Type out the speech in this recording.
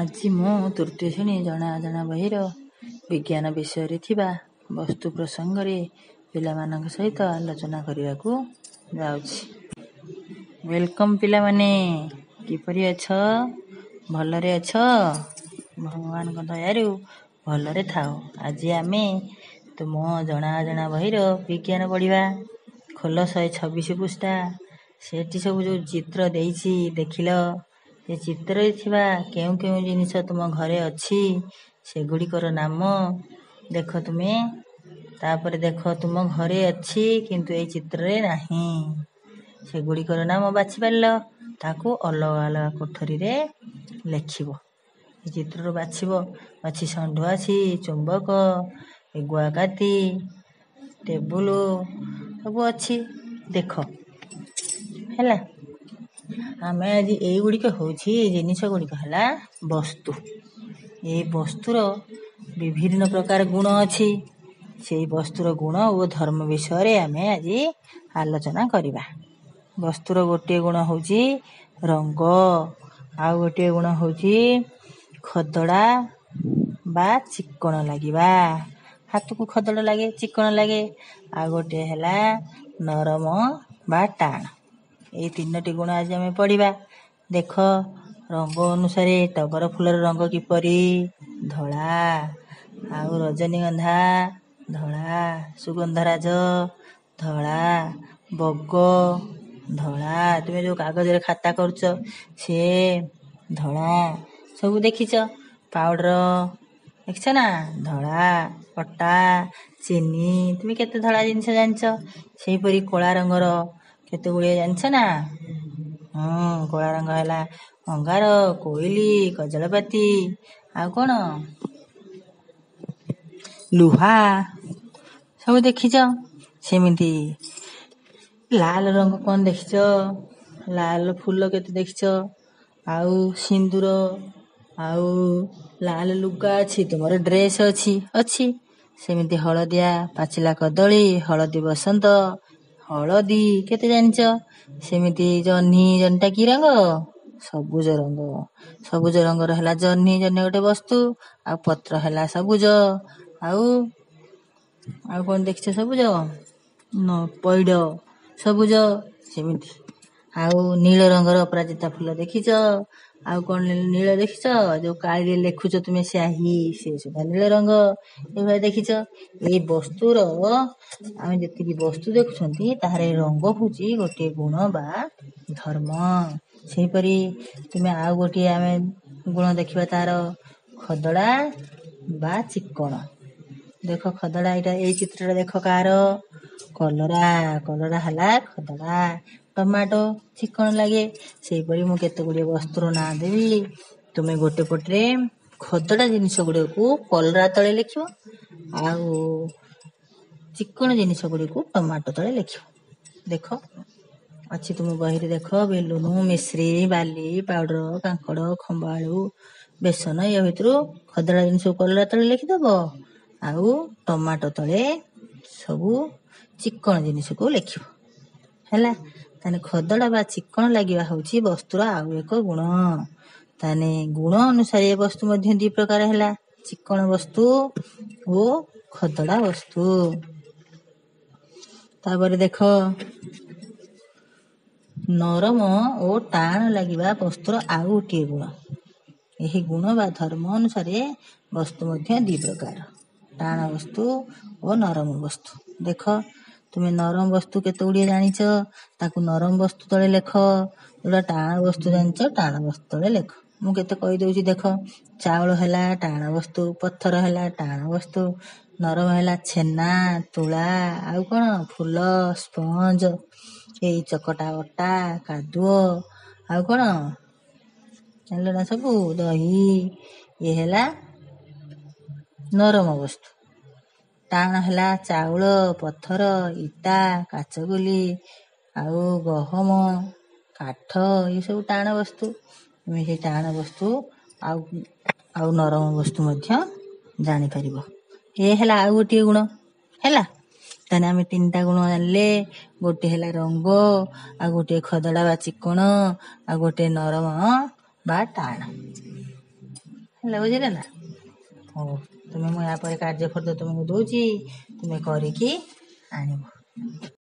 ଆଜି ମୁଁ ତୃତୀୟ ଶ୍ରେଣୀ ଜଣା ଅଜଣା ବହିର ବିଜ୍ଞାନ ବିଷୟରେ ଥିବା ବସ୍ତୁ ପ୍ରସଙ୍ଗରେ ପିଲାମାନଙ୍କ ସହିତ ଆଲୋଚନା କରିବାକୁ ଯାଉଛି। ୱେଲକମ୍ ପିଲାମାନେ କିପରି ଅଛ? ଭଲରେ ଅଛ? ଭଗବାନଙ୍କ ଦୟାରୁ ଭଲରେ ଥାଅ। ଆଜି ଆମେ ତୁମ ଜଣା ଅଜଣା ବହିର ବିଜ୍ଞାନ ପଢ଼ିବା। ଖୋଲ ଶହେ ଛବିଶ ପୃଷ୍ଠା। ସେଠି ସବୁ ଯେଉଁ ଚିତ୍ର ଦେଇଛି ଦେଖିଲ। ସେ ଚିତ୍ରରେ ଥିବା କେଉଁ କେଉଁ ଜିନିଷ ତୁମ ଘରେ ଅଛି ସେଗୁଡ଼ିକର ନାମ ଦେଖ ତୁମେ। ତାପରେ ଦେଖ ତୁମ ଘରେ ଅଛି କିନ୍ତୁ ଏଇ ଚିତ୍ରରେ ନାହିଁ। ସେଗୁଡ଼ିକର ନାମ ବାଛିପାରିଲ ତାକୁ ଅଲଗା ଅଲଗା କୋଠରୀରେ ଲେଖିବ। ଏ ଚିତ୍ରରୁ ବାଛିବ। ଅଛି ଷଣ୍ଢ ଅଛି ଚୁମ୍ବକ ଗୁଆକାତି ଟେବୁଲ ସବୁ ଅଛି। ଦେଖ। ହେଲା। ଆମେ ଆଜି ଏଇଗୁଡ଼ିକ ହେଉଛି ଜିନିଷ ଗୁଡ଼ିକ ହେଲା ବସ୍ତୁ। ଏଇ ବସ୍ତୁର ବିଭିନ୍ନ ପ୍ରକାର ଗୁଣ ଅଛି। ସେଇ ବସ୍ତୁର ଗୁଣ ଓ ଧର୍ମ ବିଷୟରେ ଆମେ ଆଜି ଆଲୋଚନା କରିବା। ବସ୍ତୁର ଗୋଟିଏ ଗୁଣ ହେଉଛି ରଙ୍ଗ ଆଉ ଗୋଟିଏ ଗୁଣ ହେଉଛି ଖଦଡ଼ା ବା ଚିକ୍କଣ ଲାଗିବା। ହାତକୁ ଖଦଡ଼ା ଲାଗେ ଚିକ୍କଣ ଲାଗେ। ଆଉ ଗୋଟିଏ ହେଲା ନରମ ବା ଟାଣ। ଏଇ ତିନୋଟି ଗୁଣ ଆଜି ଆମେ ପଢ଼ିବା। ଦେଖ ରଙ୍ଗ ଅନୁସାରେ ଟଗର ଫୁଲର ରଙ୍ଗ କିପରି? ଧଳା। ଆଉ ରଜନୀଗନ୍ଧା ଧଳା। ସୁଗନ୍ଧରାଜ ଧଳା। ବଗ ଧଳା। ତୁମେ ଯେଉଁ କାଗଜରେ ଖାତା କରୁଛ ସିଏ ଧଳା। ସବୁ ଦେଖିଛ? ପାଉଡ଼ର ଦେଖିଛ ନା? ଧଳା ଅଟା ଚିନି। ତୁମେ କେତେ ଧଳା ଜିନିଷ ଜାଣିଛ? ସେହିପରି କଳା ରଙ୍ଗର କେତେ ଗୁଡ଼ିଏ ଜାଣିଛ ନା? ହଁ କଳା ରଙ୍ଗ ହେଲା ଅଙ୍ଗାର କୋଇଲି କଜଳପାତି ଆଉ କ'ଣ? ଲୁହା ସବୁ ଦେଖିଛ? ସେମିତି। ଲାଲ ରଙ୍ଗ କ'ଣ ଦେଖିଛ? ଲାଲ ଫୁଲ କେତେ ଦେଖିଛ? ଆଉ ସିନ୍ଦୁର ଆଉ ଲାଲ ଲୁଗା ଅଛି ତୁମର ଡ୍ରେସ୍ ଅଛି ଅଛି। ସେମିତି ହଳଦିଆ ପାଚିଲା କଦଳୀ ହଳଦୀ ବସନ୍ତ ହଳଦୀ କେତେ ଜାଣିଛ ସେମିତି ଜହ୍ନି ଜହ୍ନିଟା କି ରଙ୍ଗ? ସବୁଜ ରଙ୍ଗ। ସବୁଜ ରଙ୍ଗର ହେଲା ଜହ୍ନି ଜହ୍ନି ଗୋଟେ ବସ୍ତୁ ଆଉ ପତ୍ର ହେଲା ସବୁଜ। ଆଉ ଆଉ କ'ଣ ଦେଖିଛ ସବୁଜ? ପଇଡ଼ ସବୁଜ ସେମିତି। ଆଉ ନୀଳ ରଙ୍ଗର ଅପରାଜିତା ଫୁଲ ଦେଖିଛ? ଆଉ କ'ଣ ନୀଳ ଦେଖିଛ? ଯେଉଁ କାଳିରେ ଲେଖୁଛ ତୁମେ ସ୍ୟାହି ସେ ସୁଦ୍ଧା ନୀଳ ରଙ୍ଗ। ଏଭଳିଆ ଦେଖିଛ? ଏଇ ବସ୍ତୁର ଆମେ ଯେତିକି ବସ୍ତୁ ଦେଖୁଛନ୍ତି ତାହାର ରଙ୍ଗ ହେଉଛି ଗୋଟିଏ ଗୁଣ ବା ଧର୍ମ। ସେହିପରି ତୁମେ ଆଉ ଗୋଟିଏ ଆମେ ଗୁଣ ଦେଖିବା ତାର ଖଦଡ଼ା ବା ଚିକ୍କଣ। ଦେଖ ଖଦଡ଼ା ଏଇଟା ଏଇ ଚିତ୍ରଟା ଦେଖ କାହାର? କଲରା କଲରା ହେଲା ଖଦଡ଼ା। ଟମାଟୋ ଚିକ୍କଣ ଲାଗେ ସେହିପରି ମୁଁ କେତେ ଗୁଡ଼ିଏ ବସ୍ତୁର ନାଁ ଦେବି। ତୁମେ ଗୋଟେ ପଟରେ ଖଦଡ଼ା ଜିନିଷ ଗୁଡ଼ିକୁ କଲରା ତଳେ ଲେଖିବ ଆଉ ଚିକ୍କଣ ଜିନିଷ ଗୁଡ଼ିକୁ ଟମାଟୋ ତଳେ ଲେଖିବ। ଦେଖ ଅଛି ତୁମ ବହିରେ ଦେଖ ବେଲୁନ ମିଶ୍ରି ବାଲି ପାଉଡ଼ର କାଙ୍କଡ଼ ଖମ୍ବ ଆଳୁ ବେସନ ଏ ଭିତରୁ ଖଦଡ଼ା ଜିନିଷକୁ କଲରା ତଳେ ଲେଖିଦେବ ଆଉ ଟମାଟୋ ତଳେ ସବୁ ଚିକ୍କଣ ଜିନିଷକୁ ଲେଖିବ। ହେଲା ତାହେଲେ ଖଦଡ଼ା ବା ଚିକ୍କଣ ଲାଗିବା ହେଉଛି ବସ୍ତୁର ଆଉ ଏକ ଗୁଣ। ତାହେଲେ ଗୁଣ ଅନୁସାରେ ଏ ବସ୍ତୁ ମଧ୍ୟ ଦୁଇ ପ୍ରକାର ହେଲା ଚିକ୍କଣ ବସ୍ତୁ ଓ ଖଦଡ଼ା ବସ୍ତୁ। ତାପରେ ଦେଖ ନରମ ଓ ଟାଣ ଲାଗିବା ବସ୍ତୁର ଆଉ ଗୋଟିଏ ଗୁଣ। ଏହି ଗୁଣ ବା ଧର୍ମ ଅନୁସାରେ ବସ୍ତୁ ମଧ୍ୟ ଦୁଇ ପ୍ରକାର ଟାଣ ବସ୍ତୁ ଓ ନରମ ବସ୍ତୁ। ଦେଖ ତୁମେ ନରମ ବସ୍ତୁ କେତେ ଗୁଡ଼ିଏ ଜାଣିଛ ତାକୁ ନରମ ବସ୍ତୁ ତଳେ ଲେଖ ଯେଉଁଟା ଟାଣ ବସ୍ତୁ ଜାଣିଛ ଟାଣ ବସ୍ତୁ ତଳେ ଲେଖ। ମୁଁ କେତେ କହିଦେଉଛି ଦେଖ ଚାଉଳ ହେଲା ଟାଣ ବସ୍ତୁ ପଥର ହେଲା ଟାଣ ବସ୍ତୁ ନରମ ହେଲା ଛେନା ତୁଳା ଆଉ କ'ଣ? ଫୁଲ ସ୍ପଞ୍ଜ ଏଇ ଚକଟା ଅଟା କାଦୁଅ ଆଉ କ'ଣ? ଜାଣିଲ ନା ସବୁ? ଦହି ଇଏ ହେଲା ନରମ ବସ୍ତୁ। ଟାଣ ହେଲା ଚାଉଳ ପଥର ଇଟା କାଚଗୁଲି ଆଉ ଗହମ କାଠ ଏସବୁ ଟାଣ ବସ୍ତୁ। ତୁମେ ସେଇ ଟାଣ ବସ୍ତୁ ଆଉ ଆଉ ନରମ ବସ୍ତୁ ମଧ୍ୟ ଜାଣିପାରିବ। ଏ ହେଲା ଆଉ ଗୋଟିଏ ଗୁଣ ହେଲା? ତାହେଲେ ଆମେ ତିନିଟା ଗୁଣ ଜାଣିଲେ ଗୋଟେ ହେଲା ରଙ୍ଗ ଆଉ ଗୋଟିଏ ଖଦଡ଼ା ବା ଚିକ୍କଣ ଆଉ ଗୋଟିଏ ନରମ ବା ଟାଣ। ହେଲା ବୁଝିଲେ ନା ହଉ ତୁମେ ମୁଁ ୟା ପରେ କାର୍ଯ୍ୟ ଫର୍ଦ୍ଦ ତୁମକୁ ଦେଉଛି ତୁମେ କରିକି ଆଣିବ।